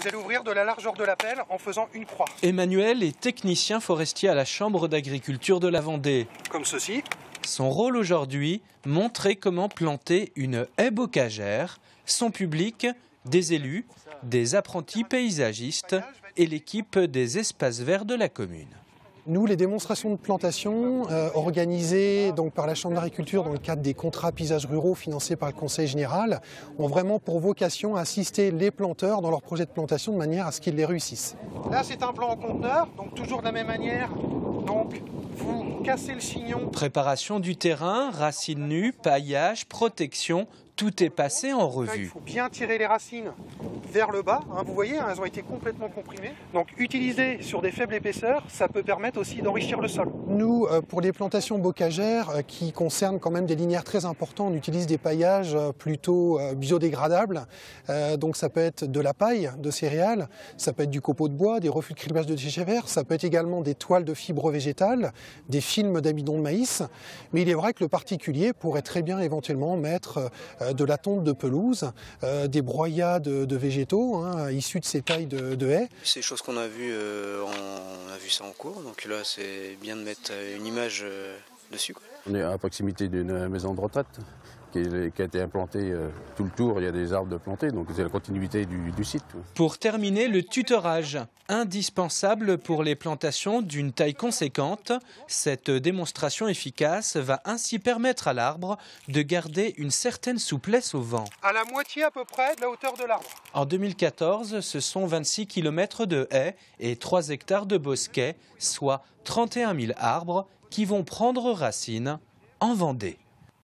Vous allez ouvrir de la largeur de la pelle en faisant une croix. Emmanuel est technicien forestier à la Chambre d'agriculture de la Vendée. Comme ceci. Son rôle aujourd'hui, montrer comment planter une haie bocagère. Son public, des élus, des apprentis paysagistes et l'équipe des espaces verts de la commune. Nous, les démonstrations de plantation euh, organisées donc, par la Chambre d'agriculture dans le cadre des contrats paysages ruraux financés par le Conseil général ont vraiment pour vocation à assister les planteurs dans leurs projets de plantation de manière à ce qu'ils les réussissent. Là, c'est un plan en conteneur, donc toujours de la même manière. Donc, vous cassez le chignon. Préparation du terrain, racines nues, paillage, protection, tout est passé en Là, il revue. faut bien tirer les racines vers le bas. hein, vous voyez, hein, elles ont été complètement comprimées. Donc, utiliser sur des faibles épaisseurs, ça peut permettre aussi d'enrichir le sol. Nous, euh, pour les plantations bocagères euh, qui concernent quand même des linéaires très importants, on utilise des paillages euh, plutôt biodégradables. Euh, donc ça peut être de la paille de céréales, ça peut être du copeau de bois, des refus de criblage de déchets verts, ça peut être également des toiles de fibres végétales, des films d'amidon de maïs. Mais il est vrai que le particulier pourrait très bien éventuellement mettre euh, de la tonte de pelouse, euh, des broyats de, végétaux hein, issus de ces tailles de, de haies. C'est des choses qu'on a vues, euh, on a vu ça en cours, donc là c'est bien de mettre euh, une image euh, dessus. On est à proximité d'une maison de retraite qui, a été implantée euh, tout le tour. Il y a des arbres de plantés, donc c'est la continuité du, du site. Pour terminer, le tutorage, indispensable pour les plantations d'une taille conséquente. Cette démonstration efficace va ainsi permettre à l'arbre de garder une certaine souplesse au vent. À la moitié à peu près de la hauteur de l'arbre. En 2014, ce sont 26 km de haies et 3 hectares de bosquets, soit 31 000 arbres qui vont prendre racine en Vendée.